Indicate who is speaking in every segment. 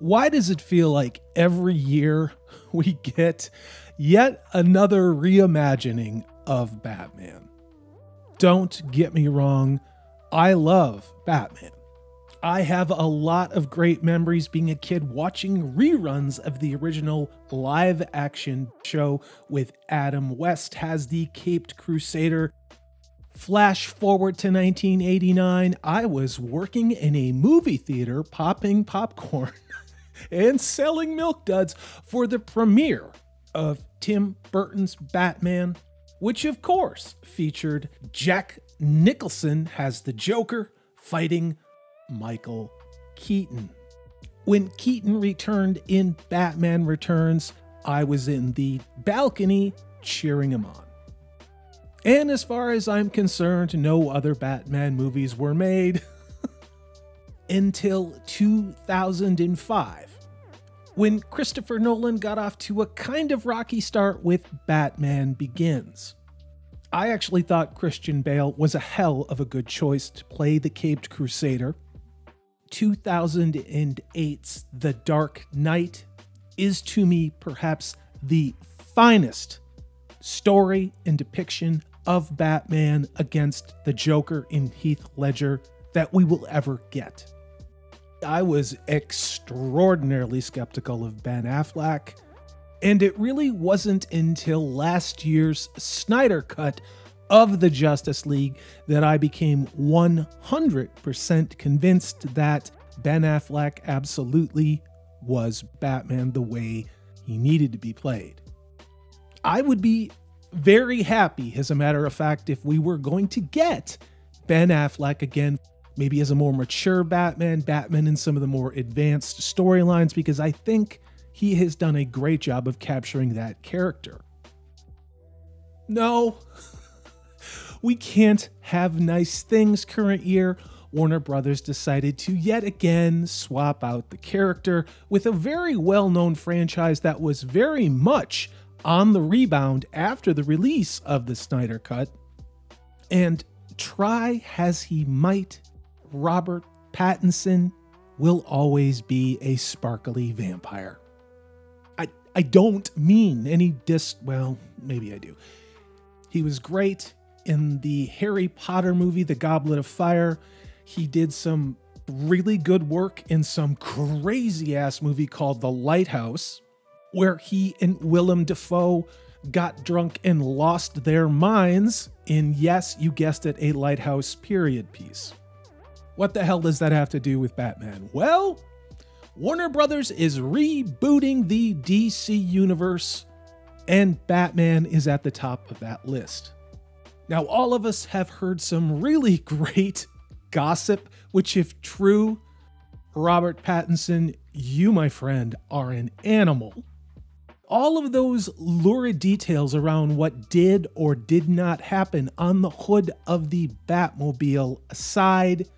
Speaker 1: Why does it feel like every year we get yet another reimagining of Batman? Don't get me wrong, I love Batman. I have a lot of great memories being a kid watching reruns of the original live action show with Adam West as the Caped Crusader. Flash forward to 1989, I was working in a movie theater popping popcorn and selling milk duds for the premiere of Tim Burton's Batman, which of course featured Jack Nicholson as the Joker fighting Michael Keaton. When Keaton returned in Batman Returns, I was in the balcony cheering him on. And as far as I'm concerned, no other Batman movies were made until 2005, when Christopher Nolan got off to a kind of rocky start with Batman Begins. I actually thought Christian Bale was a hell of a good choice to play the Caped Crusader 2008's The Dark Knight is to me perhaps the finest story and depiction of Batman against the Joker in Heath Ledger that we will ever get. I was extraordinarily skeptical of Ben Affleck, and it really wasn't until last year's Snyder Cut of the Justice League that I became 100% convinced that Ben Affleck absolutely was Batman the way he needed to be played. I would be very happy, as a matter of fact, if we were going to get Ben Affleck again, maybe as a more mature Batman, Batman in some of the more advanced storylines, because I think he has done a great job of capturing that character. No, we can't have nice things current year. Warner Brothers decided to yet again swap out the character with a very well known franchise that was very much on the rebound after the release of the Snyder Cut. And try as he might, Robert Pattinson will always be a sparkly vampire. I, I don't mean any dis. Well, maybe I do. He was great in the Harry Potter movie, The Goblet of Fire. He did some really good work in some crazy ass movie called The Lighthouse, where he and Willem Dafoe got drunk and lost their minds in, yes, you guessed it, a Lighthouse period piece. What the hell does that have to do with Batman? Well, Warner Brothers is rebooting the DC universe, and Batman is at the top of that list. Now, all of us have heard some really great gossip, which, if true, Robert Pattinson, you, my friend, are an animal. All of those lurid details around what did or did not happen on the hood of the Batmobile aside,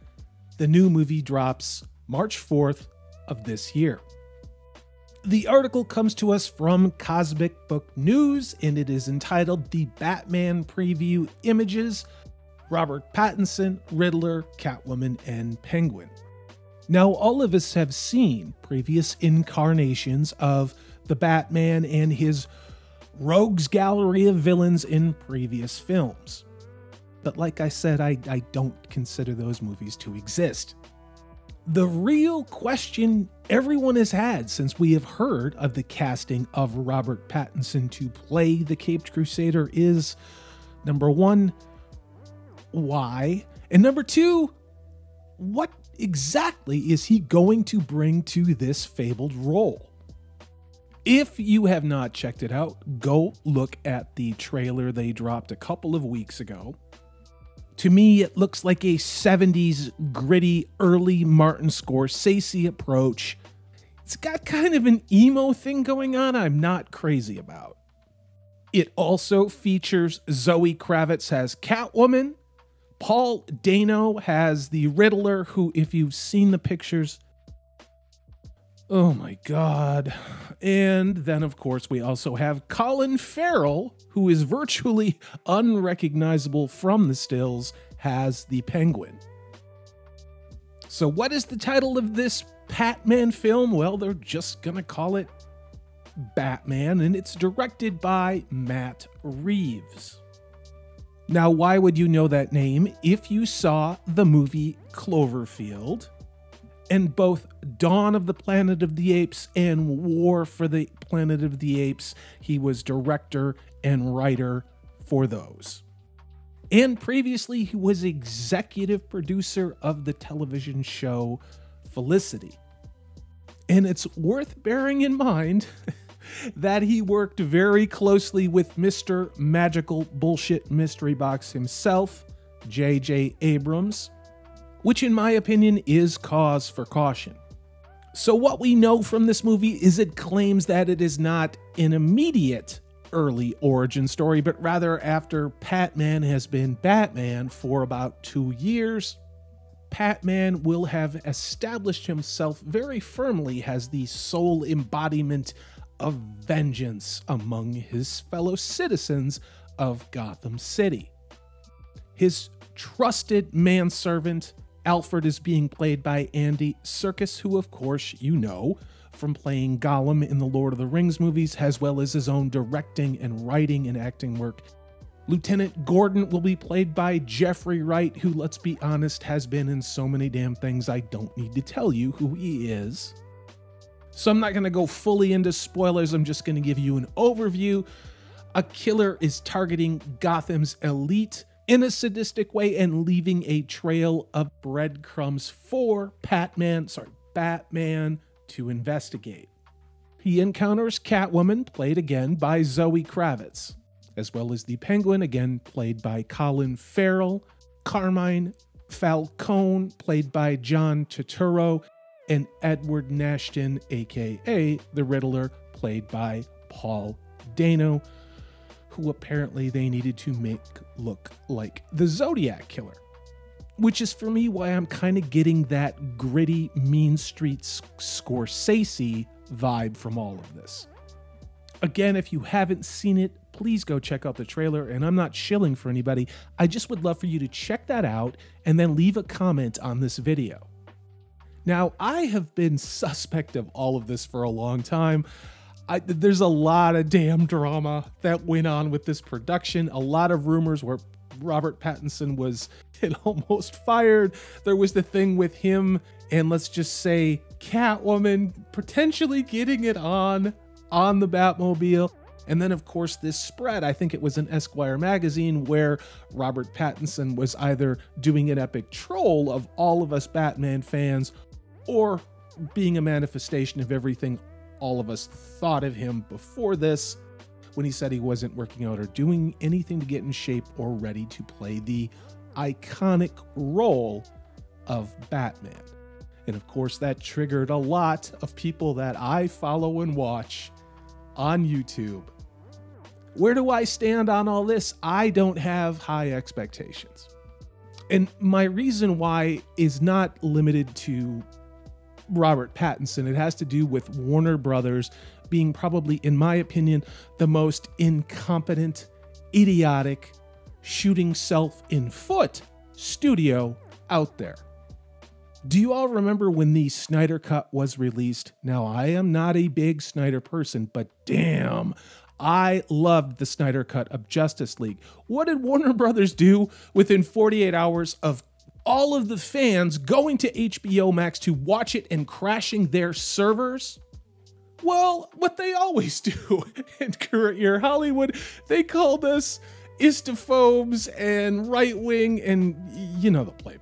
Speaker 1: the new movie drops March 4th of this year. The article comes to us from Cosmic Book News and it is entitled The Batman Preview Images Robert Pattinson, Riddler, Catwoman, and Penguin. Now, all of us have seen previous incarnations of the Batman and his rogues gallery of villains in previous films. But like I said, I, I don't consider those movies to exist. The real question everyone has had since we have heard of the casting of Robert Pattinson to play the Caped Crusader is number one, why? And number two, what exactly is he going to bring to this fabled role? If you have not checked it out, go look at the trailer they dropped a couple of weeks ago. To me, it looks like a 70s gritty early Martin Scorsese approach. It's got kind of an emo thing going on I'm not crazy about. It also features Zoe Kravitz as Catwoman. Paul Dano has the Riddler, who, if you've seen the pictures, oh my god. And then, of course, we also have Colin Farrell, who is virtually unrecognizable from the stills, has the penguin. So, what is the title of this Batman film, well, they're just gonna call it Batman, and it's directed by Matt Reeves. Now, why would you know that name if you saw the movie Cloverfield? And both Dawn of the Planet of the Apes and War for the Planet of the Apes, he was director and writer for those. And previously, he was executive producer of the television show Felicity. And it's worth bearing in mind that he worked very closely with Mr. Magical Bullshit Mystery Box himself, J.J. Abrams, which, in my opinion, is cause for caution. So, what we know from this movie is it claims that it is not an immediate early origin story, but rather after Batman has been Batman for about two years. Batman will have established himself very firmly as the sole embodiment of vengeance among his fellow citizens of Gotham City. His trusted manservant, Alfred, is being played by Andy Serkis, who, of course, you know from playing Gollum in the Lord of the Rings movies, as well as his own directing and writing and acting work. Lieutenant Gordon will be played by Jeffrey Wright, who, let's be honest, has been in so many damn things I don't need to tell you who he is. So I'm not going to go fully into spoilers, I'm just going to give you an overview. A killer is targeting Gotham's elite in a sadistic way and leaving a trail of breadcrumbs for Batman, sorry, Batman to investigate. He encounters Catwoman, played again by Zoe Kravitz, as well as the Penguin, again played by Colin Farrell, Carmine Falcone, played by John Turturro, and Edward Nashton, aka the Riddler, played by Paul Dano, who apparently they needed to make look like the Zodiac Killer. Which is for me why I'm kind of getting that gritty Mean Streets Scorsese vibe from all of this. Again, if you haven't seen it, please go check out the trailer. And I'm not shilling for anybody. I just would love for you to check that out and then leave a comment on this video. Now, I have been suspect of all of this for a long time. I, there's a lot of damn drama that went on with this production, a lot of rumors where Robert Pattinson was almost fired. There was the thing with him and let's just say Catwoman potentially getting it on on the Batmobile. And then, of course, this spread, I think it was an Esquire magazine, where Robert Pattinson was either doing an epic troll of all of us Batman fans or being a manifestation of everything all of us thought of him before this when he said he wasn't working out or doing anything to get in shape or ready to play the iconic role of Batman. And of course, that triggered a lot of people that I follow and watch on YouTube. Where do I stand on all this? I don't have high expectations. And my reason why is not limited to Robert Pattinson. It has to do with Warner Brothers being probably, in my opinion, the most incompetent, idiotic, shooting self in foot studio out there. Do you all remember when the Snyder Cut was released? Now, I am not a big Snyder person, but damn, I loved the Snyder Cut of Justice League. What did Warner Brothers do within 48 hours of all of the fans going to HBO Max to watch it and crashing their servers? Well, what they always do in current year Hollywood, they called us istophobes and right wing, and you know the playbook.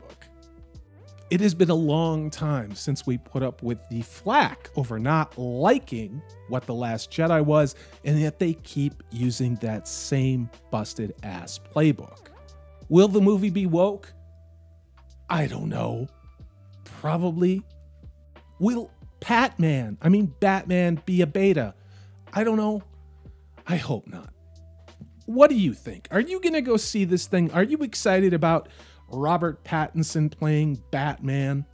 Speaker 1: It has been a long time since we put up with the flack over not liking what The Last Jedi was, and yet they keep using that same busted ass playbook. Will the movie be woke? I don't know. Probably. Will Batman, I mean Batman, be a beta? I don't know. I hope not. What do you think? Are you going to go see this thing? Are you excited about Robert Pattinson playing Batman?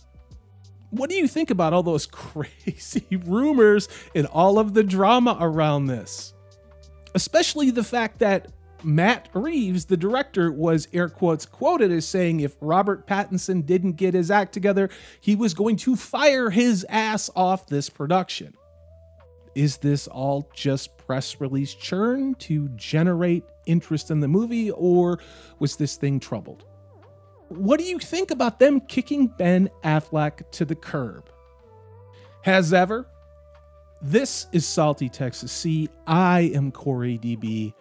Speaker 1: What do you think about all those crazy rumors and all of the drama around this? Especially the fact that Matt Reeves, the director, was air quotes quoted as saying if Robert Pattinson didn't get his act together, he was going to fire his ass off this production. Is this all just press release churn to generate interest in the movie, or was this thing troubled? What do you think about them kicking Ben Affleck to the curb? Has ever? This is Salty Texas C. I am Corey DB.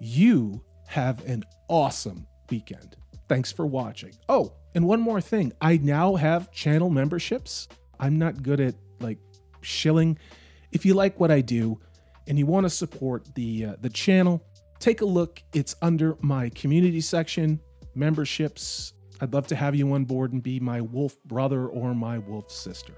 Speaker 1: You have an awesome weekend. Thanks for watching. Oh, and one more thing. I now have channel memberships. I'm not good at like shilling. If you like what I do and you want to support the uh, the channel, take a look. It's under my community section, memberships. I'd love to have you on board and be my wolf brother or my wolf sister.